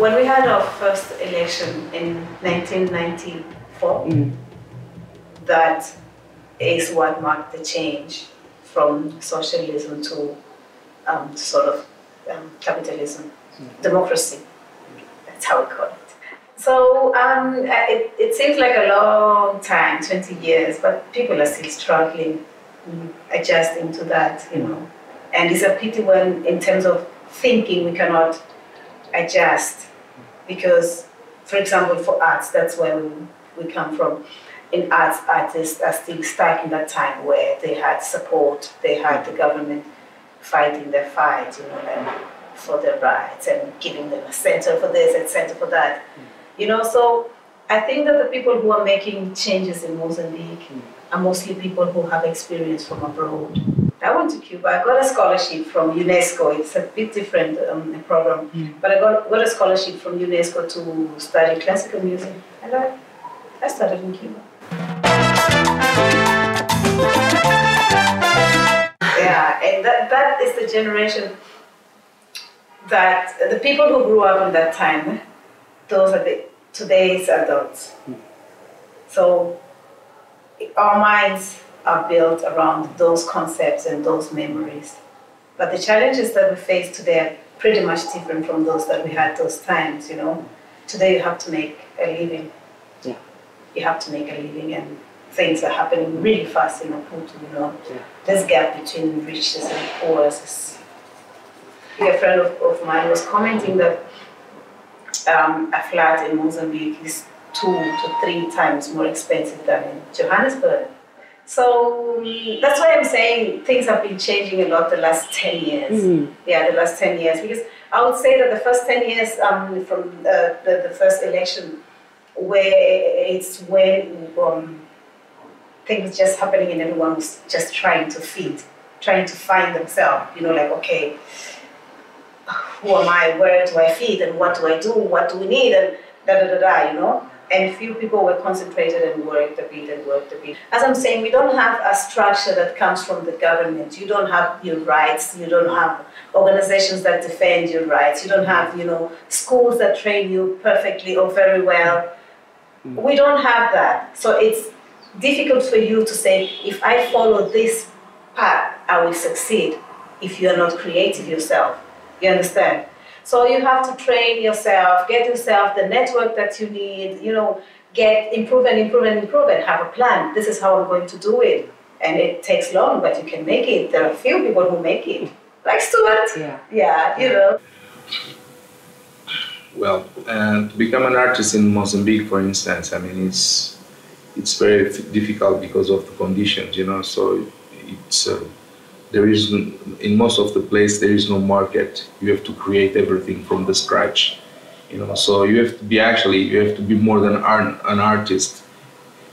when we had our first election in 1994, mm. that is what marked the change from socialism to um, sort of um, capitalism, mm. democracy. That's how we call it. So um, it, it seems like a long time, 20 years, but people are still struggling, mm, adjusting to that, you know. And it's a pity when, in terms of thinking, we cannot adjust because, for example, for arts, that's where we, we come from. In arts, artists are still stuck in that time where they had support, they had the government fighting their fight, you know, like for their rights and giving them a center for this and center for that. You know, so I think that the people who are making changes in Mozambique are mostly people who have experience from abroad. I went to Cuba. I got a scholarship from UNESCO. It's a bit different um, program, mm. but I got, got a scholarship from UNESCO to study classical music, and I, I started in Cuba. Yeah, and that, that is the generation that the people who grew up in that time, those are the today's adults. Mm. So our minds are built around those concepts and those memories. But the challenges that we face today are pretty much different from those that we had those times, you know. Today you have to make a living. Yeah. You have to make a living and things are happening really fast in Maputo, you know. Yeah. This gap between riches and poor is a friend of, of mine was commenting that um, a flat in Mozambique is two to three times more expensive than in Johannesburg. So that's why I'm saying things have been changing a lot the last 10 years. Mm-hmm. Yeah, the last 10 years. Because I would say that the first 10 years um, from uh, the, the first election, where it's when um, things just happening and everyone was just trying to feed, trying to find themselves, you know, like, okay, who am I, where do I feed, and what do I do, what do we need, and da da da da, you know and few people were concentrated and worked a bit and worked a bit. As I'm saying, we don't have a structure that comes from the government. You don't have your rights. You don't have organizations that defend your rights. You don't have, you know, schools that train you perfectly or very well. Mm. We don't have that. So it's difficult for you to say, if I follow this path, I will succeed if you are not creative yourself. You understand? So you have to train yourself, get yourself the network that you need, you know, get improve and improve and improve and have a plan. This is how I'm going to do it. And it takes long, but you can make it. There are few people who make it. Like Stewart. Yeah. Yeah, you know. Well, uh, to become an artist in Mozambique, for instance, I mean, it's it's very difficult because of the conditions, you know. So it's uh, there is in most of the place there is no market. You have to create everything from the scratch you know. So you have to be actually you have to be more than an artist.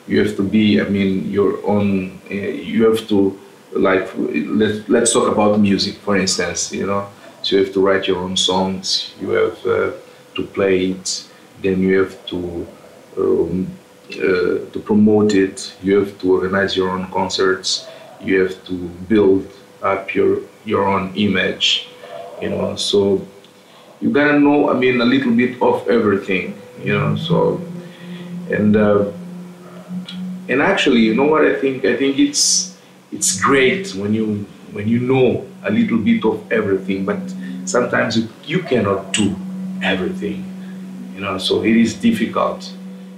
You have to be i mean your own uh, you have to like let, let's talk about music for instance you know. So you have to write your own songs you have uh, to play it then you have to um, uh, to promote it you have to organize your own concerts you have to build up your your own image you know so you gotta know i mean a little bit of everything you know so and uh, and actually you know what i think? I think it's it's great when you when you know a little bit of everything but sometimes you, you cannot do everything you know so it is difficult.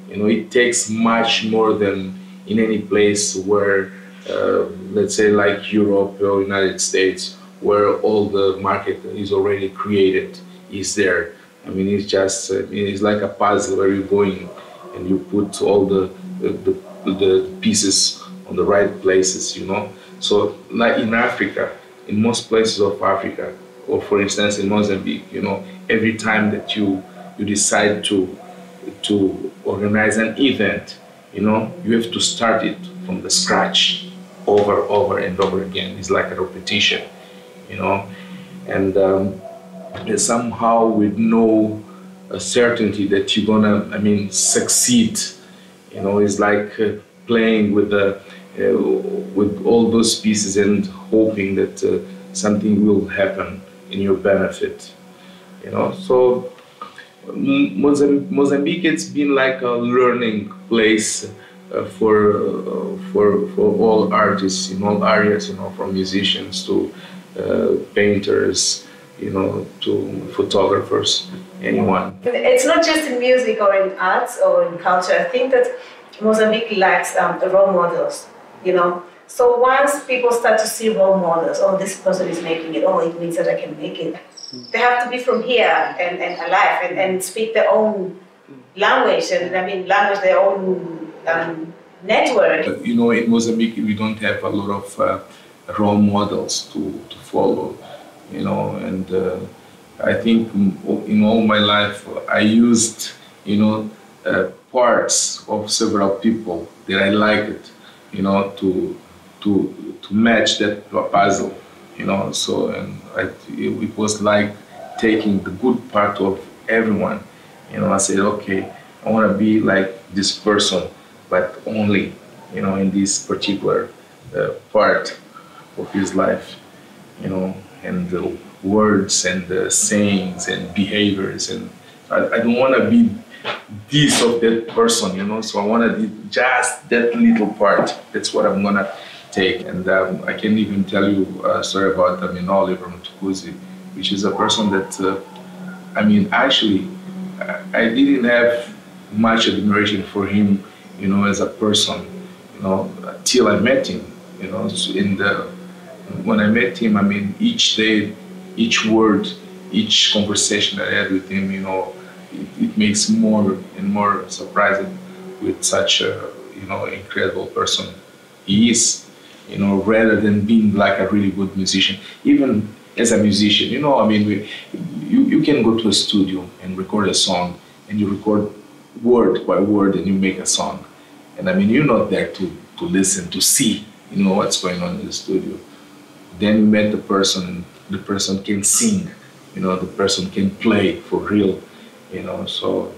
You know it takes much more than in any place where uh, let's say like Europe or United States, where all the market is already created, is there. I mean, it's just it's like a puzzle where you're going and you put all the, the, the pieces on the right places, you know. So, like in Africa, in most places of Africa, or for instance in Mozambique, you know, every time that you you decide to to organize an event, you know, you have to start it from the scratch over, over and over again. It's like a repetition, you know, and, um, somehow with no uh, certainty that you're gonna, I mean, succeed. You know, it's like uh, playing with the uh, with all those pieces and hoping that uh, something will happen in your benefit. You know, so Mozambique, it's been like a learning place uh, for uh, for for all artists in all areas, you know, from musicians to uh, painters, you know, to photographers, anyone. It's not just in music or in arts or in culture. I think that Mozambique lacks um, role models, you know. So once people start to see role models, oh, this person is making it, oh, it means that I can make it. They have to be from here and, and alive and, and speak their own language and I mean language their own um, network. You know, in Mozambique we don't have a lot of uh, role models to, to follow, you know, and uh, I think in all my life I used, you know, uh, parts of several people that I liked, you know, to to to match that puzzle, you know. So and I, it was like taking the good part of everyone, you know. I said, okay, I want to be like this person, but only, you know, in this particular uh, part of his life, you know, and the words and the sayings and behaviors. And I, I don't want to be this of that person, you know, so I want to just that little part. That's what I'm going to take. And um, I can even tell you a story about, I mean, Oliver which is a person that, uh, I mean, actually, I didn't have much admiration for him, you know, as a person, you know, till I met him, you know, in the when I met him, I mean, each day, each word, each conversation I had with him, you know, it, it makes more and more surprising with such a, you know, incredible person he is, you know, rather than being like a really good musician. Even as a musician, you know, I mean, we, you, you can go to a studio and record a song and you record word by word and you make a song. And I mean, you're not there to, to listen, to see, you know, what's going on in the studio then you met the person, the person can sing, you know, the person can play for real, you know. So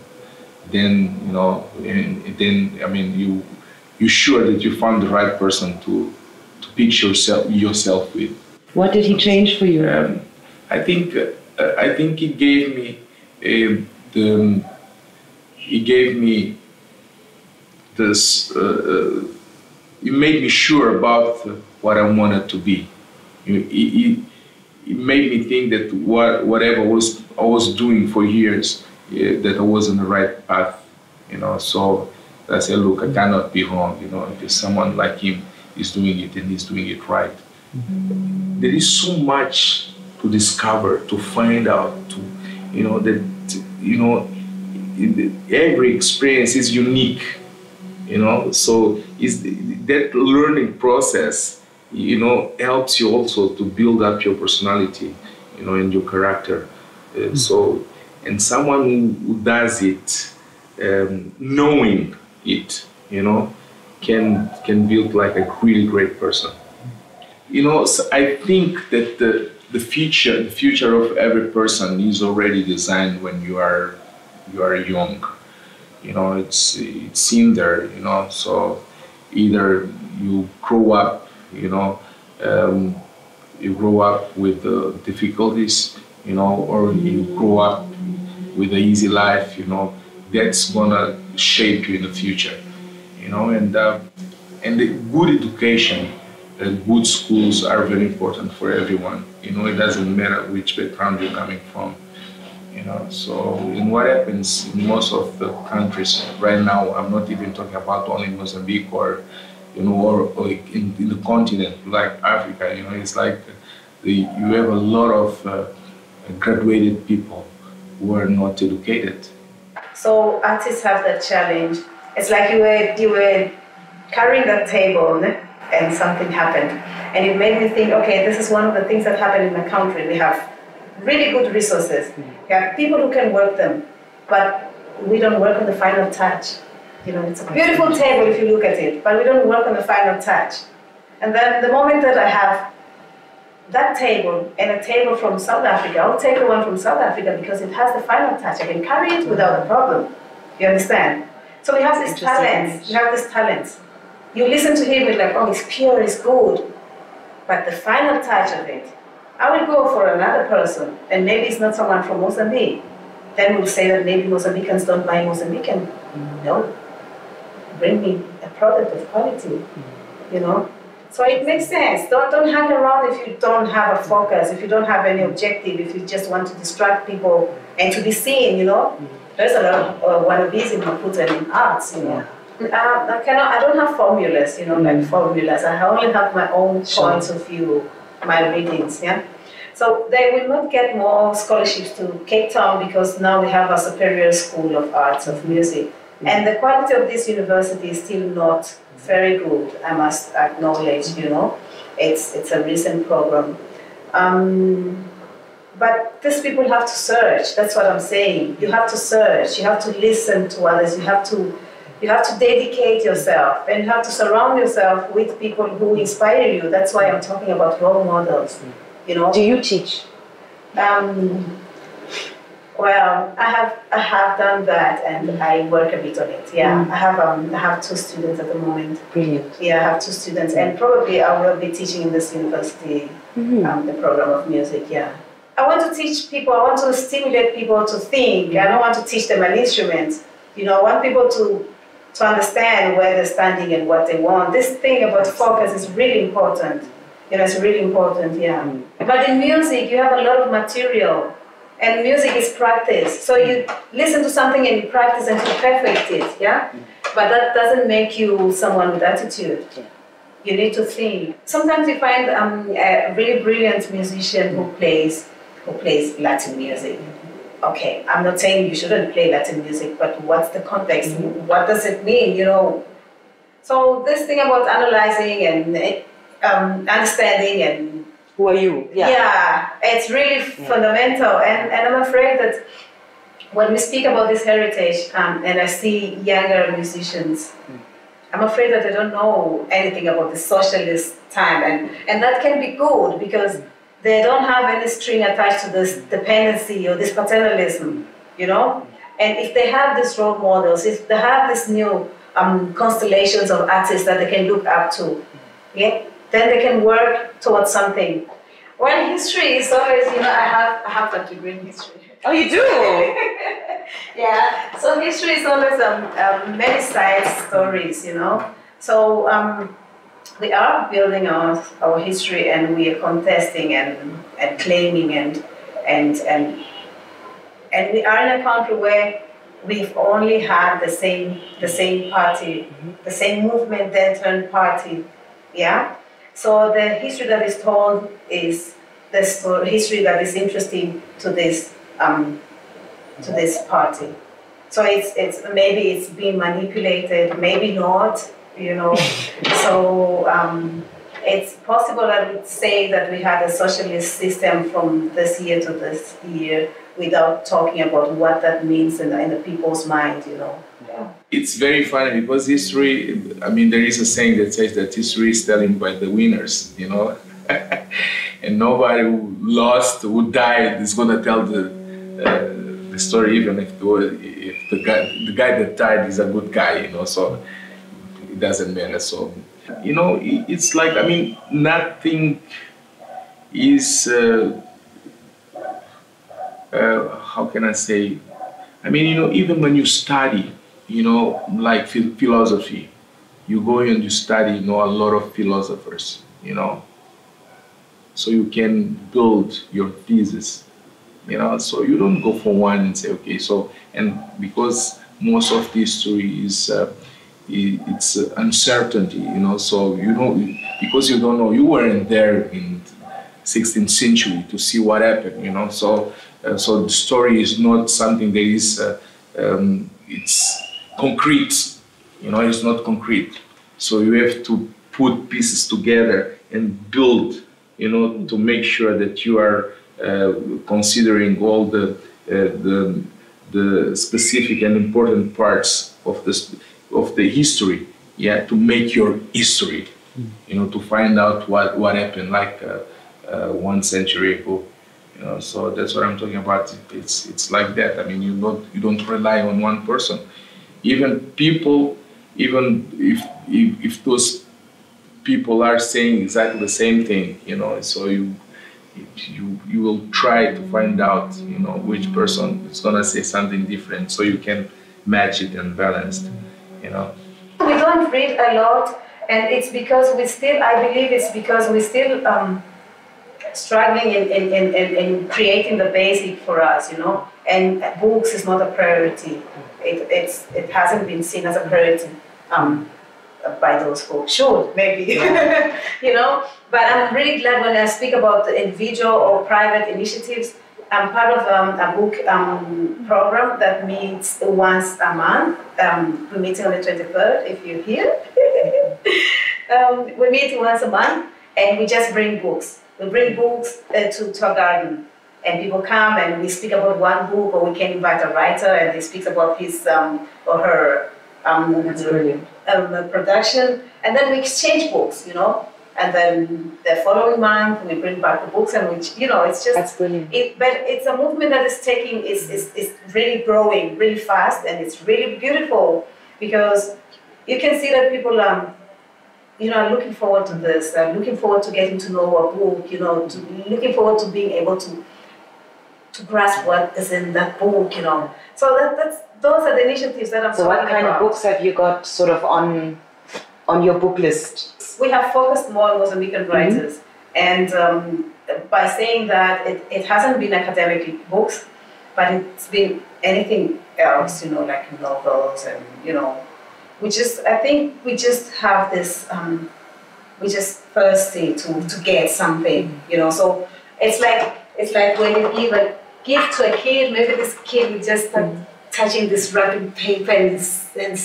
then, you know, and then I mean, you you sure that you found the right person to to pitch yourself yourself with. What did he change for you? Um, I think uh, I think he gave me uh, the he gave me this. Uh, uh he made me sure about what I wanted to be know, it, it, made me think that what whatever was I was doing for years, yeah, that I was on the right path. You know, so I said, look, I cannot be wrong. You know, if someone like him is doing it and he's doing it right. Mm-hmm. There is so much to discover, to find out, to you know that you know every experience is unique. You know, so is that learning process you know, helps you also to build up your personality, you know, and your character. Uh, mm-hmm. So, and someone who, who does it, um, knowing it, you know, can can build like a really great person. You know, so I think that the the future the future of every person is already designed when you are you are young. You know, it's it's in there. You know, so either you grow up you know, um, you grow up with the difficulties, you know, or you grow up with an easy life, you know, that's gonna shape you in the future, you know, and uh, and the good education and good schools are very important for everyone. You know, it doesn't matter which background you're coming from. You know, so in what happens in most of the countries right now, I'm not even talking about only Mozambique or you know, or, or in, in, the continent like Africa, you know, it's like the, you have a lot of uh, graduated people who are not educated. So artists have that challenge. It's like you were you were carrying that table and something happened, and it made me think. Okay, this is one of the things that happened in the country. We have really good resources. Have people who can work them, but we don't work on the final touch. You know, it's a beautiful table if you look at it, but we don't work on the final touch. And then the moment that I have that table and a table from South Africa, I'll take the one from South Africa because it has the final touch. I can carry it without a problem. You understand? So we have this talent. We have this talent. You listen to him, it's like, oh, it's pure, it's good. But the final touch of it, I will go for another person, and maybe it's not someone from Mozambique. then we'll say that maybe Mozambicans don't buy Mozambican. No. Bring me a product of quality, you know? So it makes sense. Don't, don't hang around if you don't have a focus, if you don't have any objective, if you just want to distract people and to be seen, you know? There's a lot of uh, wannabes in Maputo and in arts, you know? Uh, I cannot. I don't have formulas, you know, like formulas. I only have my own Sure. points of view, my readings. Yeah. So they will not get more scholarships to Cape Town because now we have a superior school of arts of music, and the quality of this university is still not very good. I must acknowledge. You know, it's it's a recent program. Um, but these people have to search. That's what I'm saying. You have to search. You have to listen to others. You have to you have to dedicate yourself and you have to surround yourself with people who inspire you. That's why I'm talking about role models. You know. Do you teach? Um, well, I have I have done that and I work a bit on it. Yeah, I have um, I have two students at the moment. Brilliant. Yeah, I have two students, and probably I will be teaching in this university um, the program of music. Yeah, I want to teach people. I want to stimulate people to think. I don't want to teach them an instrument. You know, I want people to to understand where they're standing and what they want. This thing about focus is really important. You know, it's really important. Yeah. But in music, you have a lot of material, and music is practice. So you listen to something and you practice and you perfect it. Yeah. But that doesn't make you someone with attitude. You need to think. Sometimes you find um, a really brilliant musician who plays who plays Latin music. Okay, I'm not saying you shouldn't play Latin music, but what's the context? What does it mean? You know. So this thing about analyzing and um, understanding and Who are you? yeah, yeah it's really fundamental. And, and I'm afraid that when we speak about this heritage um, and I see younger musicians, I'm afraid that they don't know anything about the socialist time. And, and that can be good because they don't have any string attached to this dependency or this paternalism, you know? And if they have these role models, if they have these new um, constellations of artists that they can look up to, yeah, then they can work towards something. Well, history is always, you know, I have I have a degree in history. Oh, you do? yeah, so history is always um, um, many side stories, you know. So um, we are building our, our history and we are contesting and, and claiming and, and, and, and we are in a country where we've only had the same, the same party, the same movement then turned party, yeah? So the history that is told is the sto- history that is interesting to this um, to this party. So it's it's maybe it's being manipulated, maybe not, you know. so um, it's possible I would say that we had a socialist system from this year to this year without talking about what that means in the, in the people's mind, you know. It's very funny because history, I mean, there is a saying that says that history is telling by the winners, you know? and nobody who lost, who died, is going to tell the, uh, the story, even if, the, if the, guy, the guy that died is a good guy, you know? So it doesn't matter. So, you know, it's like, I mean, nothing is, uh, uh, how can I say, I mean, you know, even when you study, you know, like phi- philosophy, you go and you study, you know, a lot of philosophers, you know, so you can build your thesis, you know, so you don't go for one and say, okay, so, and because most of the history is, uh, it's uncertainty, you know, so you don't, because you don't know, you weren't there in 16th century to see what happened, you know. So, uh, so the story is not something that is, uh, um, it's concrete, you know. It's not concrete. So you have to put pieces together and build, you know, to make sure that you are uh, considering all the uh, the the specific and important parts of this of the history, yeah, to make your history, you know, to find out what what happened, like. Uh, uh, one century ago. You know, so that's what I'm talking about. It's it's like that. I mean, you don't you don't rely on one person. Even people, even if if, if those people are saying exactly the same thing, you know, so you you you will try to find out you know which person is gonna say something different so you can match it and balance you know. We don't read a lot, and it's because we still, I believe it's because we still um, struggling in, in, in, in, in creating the basic for us, you know, and books is not a priority. It, it's, it hasn't been seen as a priority um, by those who should, maybe, you know. But I'm really glad when I speak about the individual or private initiatives. I'm part of um, a book um, program that meets once a month. Um, we're meeting on the 23rd, if you're here. um, we meet once a month and we just bring books. We bring books uh, to, to a garden and people come and we speak about one book or we can invite a writer and he speaks about his um, or her um, um, production and then we exchange books, you know. And then the following month we bring back the books and we, you know, it's just That's brilliant. it, but it's a movement that is taking is, is, is really growing really fast and it's really beautiful because you can see that people um you know are looking forward to this are looking forward to getting to know a book you know to looking forward to being able to to grasp what is in that book you know so that, that's those are the initiatives that I'm So, what kind of books have you got sort of on on your book list? We have focused more on Mozambican writers. And um, by saying that, it, it hasn't been academic books, but it's been anything else, you know, like novels and, you know, we just, I think we just have this, um, we just thirsty to, to get something, you know, so it's like, it's like when you give a gift to a kid, maybe this kid will just start touching this wrapping paper and, and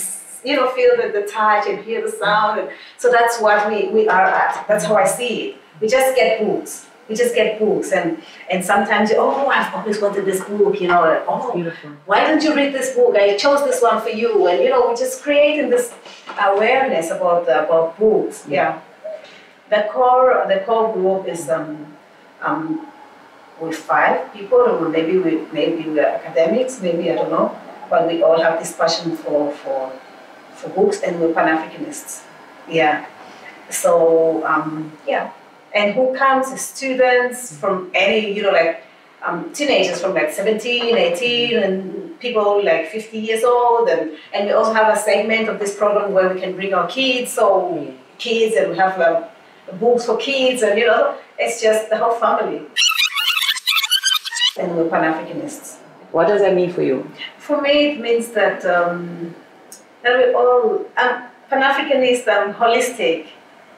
you know, feel the, the touch and hear the sound. And so that's what we, we are at. That's how I see it. We just get books. We just get books. And, and sometimes, oh, I've always wanted this book, you know, oh, Beautiful. why don't you read this book? I chose this one for you. And, you know, we're just creating this awareness about, about books. Yeah. The core, the core group is um, um, with five people, or maybe we maybe we're academics, maybe I don't know, but we all have this passion for for for books, and we're Pan Africanists. Yeah. So um, yeah, and who comes? Students from any, you know, like um, teenagers from like 17, 18, and people like 50 years old, and and we also have a segment of this program where we can bring our kids, so kids, and we have um, books for kids, and you know, it's just the whole family. And we're Pan Africanists. What does that mean for you? For me, it means that um, that we all um, Pan Africanist, um, holistic.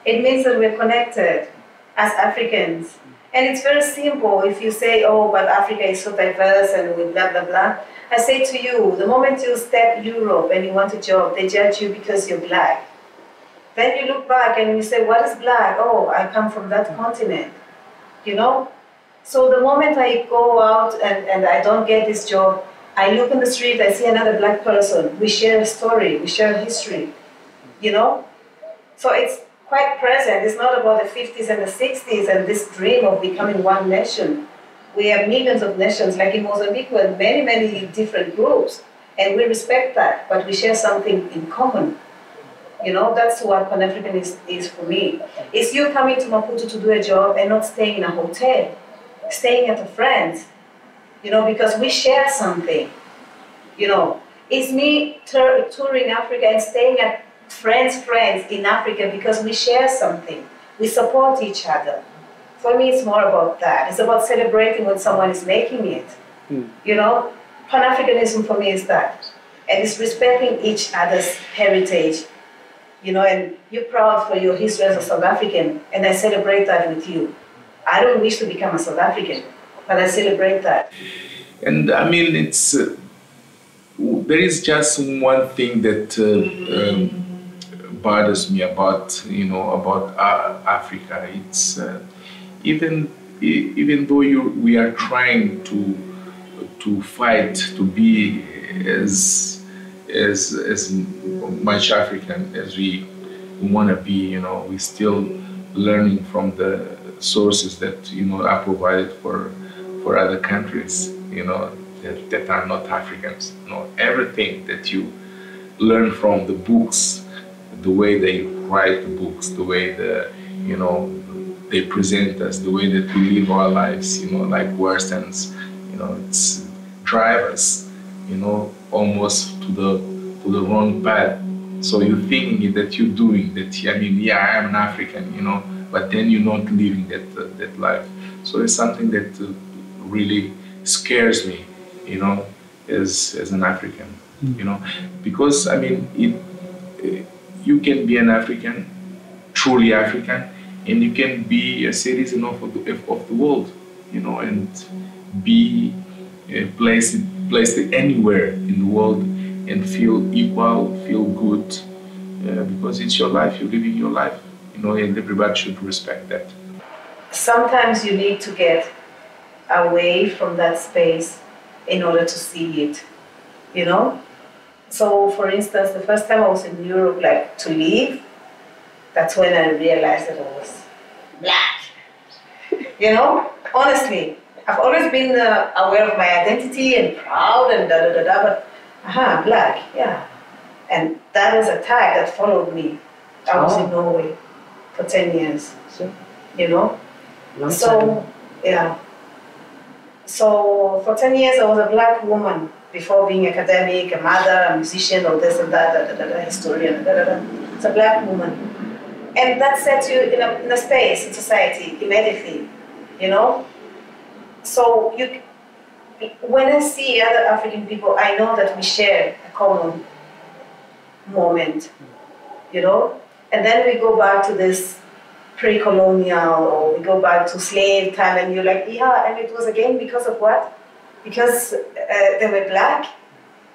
It means that we're connected as Africans, and it's very simple. If you say, "Oh, but Africa is so diverse," and we blah blah blah, I say to you, the moment you step Europe and you want a job, they judge you because you're black. Then you look back and you say, "What is black?" Oh, I come from that continent. You know, so the moment I go out and, and I don't get this job, I look in the street, I see another black person. We share a story, we share a history, you know? So it's quite present. It's not about the 50s and the 60s and this dream of becoming one nation. We have millions of nations, like in Mozambique, have many, many different groups, and we respect that, but we share something in common. You know, that's what Pan Africanism is for me. It's you coming to Maputo to do a job and not staying in a hotel staying at a friend's, you know, because we share something. You know, it's me tour- touring Africa and staying at friends' friends in Africa because we share something. We support each other. For me, it's more about that. It's about celebrating when someone is making it. Hmm. You know, Pan Africanism for me is that. And it's respecting each other's heritage. You know, and you're proud for your history as a South African, and I celebrate that with you. I don't wish to become a South African, but I celebrate that. And I mean, it's uh, there is just one thing that uh, um, bothers me about you know about uh, Africa. It's uh, even even though you we are trying to to fight to be as as as much African as we want to be, you know, we still learning from the sources that you know are provided for for other countries, you know, that, that are not Africans. You know, everything that you learn from the books, the way they write the books, the way the you know they present us, the way that we live our lives, you know, like Westerns, you know, it's drive us, you know, almost to the to the wrong path. So you think that you're doing that. I mean, yeah, I am an African, you know, but then you're not living that uh, that life. So it's something that uh, really scares me, you know, as as an African, mm. you know, because I mean, it, uh, you can be an African, truly African, and you can be a citizen of the, of the world, you know, and be uh, placed placed anywhere in the world and feel equal, feel good, uh, because it's your life. You're living your life, you know, and everybody should respect that. Sometimes you need to get away from that space in order to see it, you know. So, for instance, the first time I was in Europe, like to leave, that's when I realized that I was black. you know, honestly, I've always been uh, aware of my identity and proud and da da da da, but aha, black, yeah. And that was a tag that followed me. I was oh. in Norway for 10 years, so, you know. Long so, time. yeah. So, for 10 years, I was a black woman before being academic, a mother, a musician, or this and that, da, da, da, da, historian, da, da, da. It's a black woman and that sets you in a, in a space in society immediately, you know. So you, when I see other African people, I know that we share a common moment, you know. And then we go back to this pre-colonial, or we go back to slave time, and you're like, yeah, and it was again because of what? Because uh, they were black,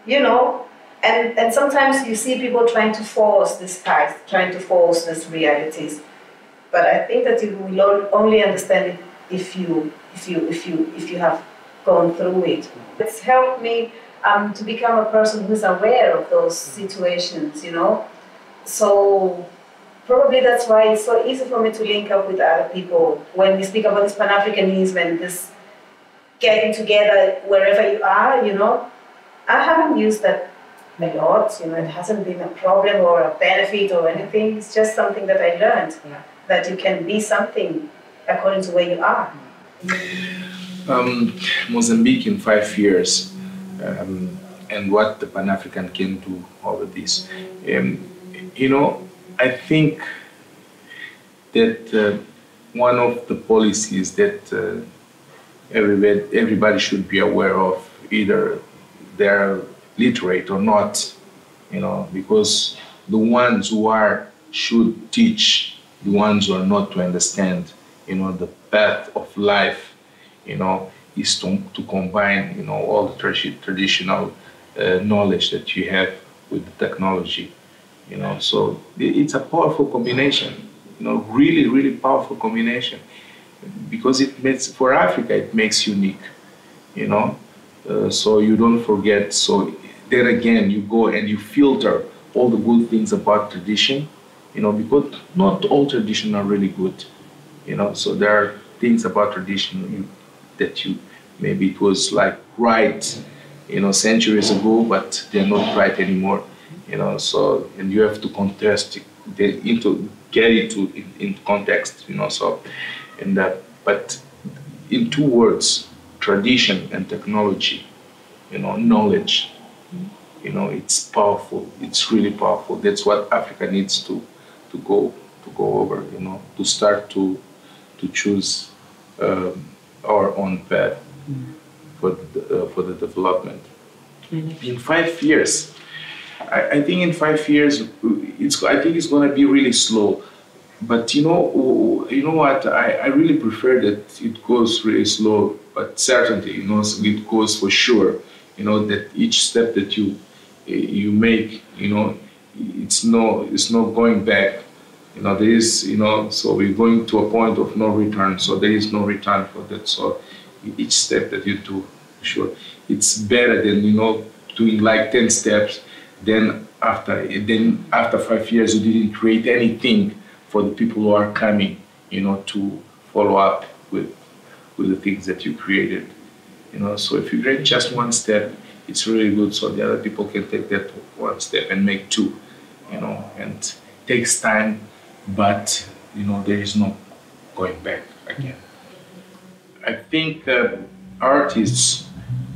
you know and, and sometimes you see people trying to force this fact, trying to force these realities. But I think that you will only understand it if you, if you, if you, if you have gone through it. It's helped me um, to become a person who's aware of those situations, you know. So probably that's why it's so easy for me to link up with other people when we speak about this Pan Africanism and this getting together wherever you are, you know. I haven't used that a lot. You know, it hasn't been a problem or a benefit or anything. It's just something that I learned yeah. that you can be something according to where you are. Um, Mozambique in five years, um, and what the Pan African can do over this. Um, you know, I think that uh, one of the policies that uh, everybody, everybody should be aware of, either they're literate or not, you know, because the ones who are should teach the ones who are not to understand, you know, the path of life, you know, is to, to combine, you know, all the tra- traditional uh, knowledge that you have with the technology, you know. So it's a powerful combination, you know, really, really powerful combination, because it makes for Africa it makes unique, you know. Uh, so you don't forget. So then again you go and you filter all the good things about tradition, you know, because not all tradition are really good, you know. So there are things about tradition that you maybe it was like right, you know, centuries ago, but they're not right anymore, you know. So and you have to contest the, into get it to in, in context, you know. So and that, but in two words, tradition and technology, you know, knowledge you know, it's powerful. It's really powerful. That's what Africa needs to to go to go over. You know, to start to to choose um, our own path mm. for the, uh, for the development. Mm. In five years, I, I, think in five years, it's I think it's going to be really slow. But you know, you know what? I, I really prefer that it goes really slow, but certainly, you know, it goes for sure you know that each step that you you make you know it's no it's not going back you know there is you know so we're going to a point of no return so there is no return for that so each step that you do sure it's better than you know doing like 10 steps then after then after five years you didn't create anything for the people who are coming you know to follow up with with the things that you created you know, so if you create just one step, it's really good so the other people can take that one step and make two, you know, and takes time, but you know, there is no going back again. I think uh, artists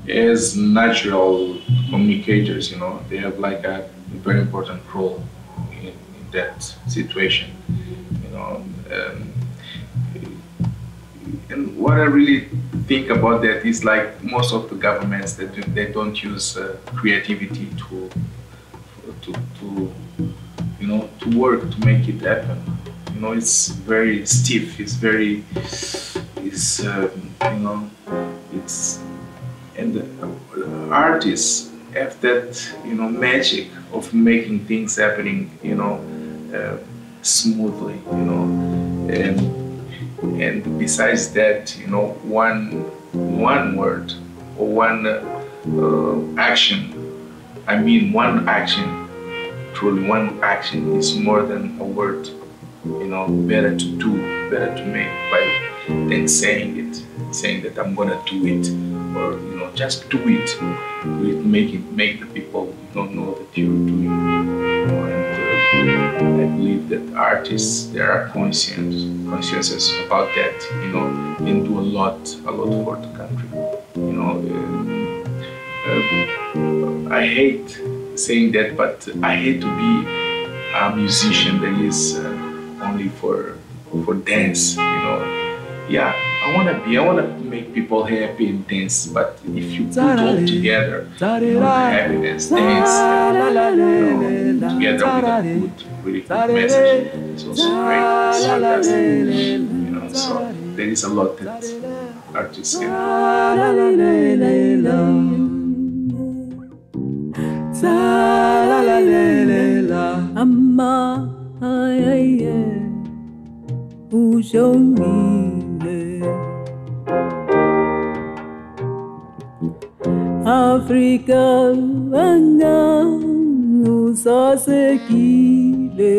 as natural communicators, you know, they have like a very important role in, in that situation, you know. Um, and what I really think about that is like most of the governments that they don't use uh, creativity to, to to you know to work to make it happen. You know, it's very stiff. It's very it's um, you know it's and the artists have that you know magic of making things happening you know uh, smoothly you know. And and besides that you know one one word or one uh, action i mean one action truly one action is more than a word you know better to do better to make by than saying it saying that i'm gonna do it or you know just do it. It make it make the people don't know that you're doing and i believe that artists they are conscious conscious about that you know and do a lot a lot for the country. You know uh, uh, i hate saying that but i hate to be a musician that is uh, only for for dance you know yeah i want to be i want to make people happy and dance but if you put all together you know, happiness dance you know, together with a good really good message it's also great it's you know so there is a lot that artists can Amma ayaye ushongile Afrika anga usasekile